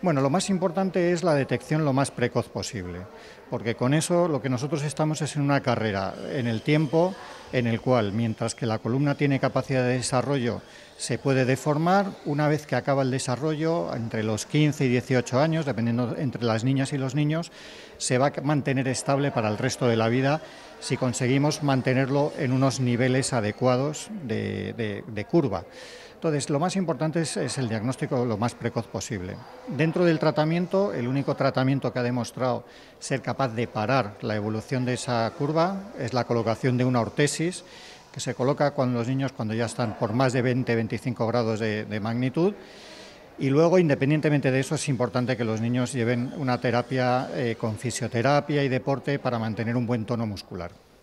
Bueno, lo más importante es la detección lo más precoz posible, porque con eso lo que nosotros estamos es en una carrera, en el tiempo en el cual, mientras que la columna tiene capacidad de desarrollo, se puede deformar, una vez que acaba el desarrollo, entre los 15 y 18 años, dependiendo entre las niñas y los niños, se va a mantener estable para el resto de la vida si conseguimos mantenerlo en unos niveles adecuados de, de curva. Entonces, lo más importante es, el diagnóstico lo más precoz posible. Dentro del tratamiento, el único tratamiento que ha demostrado ser capaz de parar la evolución de esa curva es la colocación de una ortesis que se coloca cuando los niños cuando ya están por más de 20-25 grados de, magnitud. Y luego, independientemente de eso, es importante que los niños lleven una terapia eh, con fisioterapia y deporte para mantener un buen tono muscular.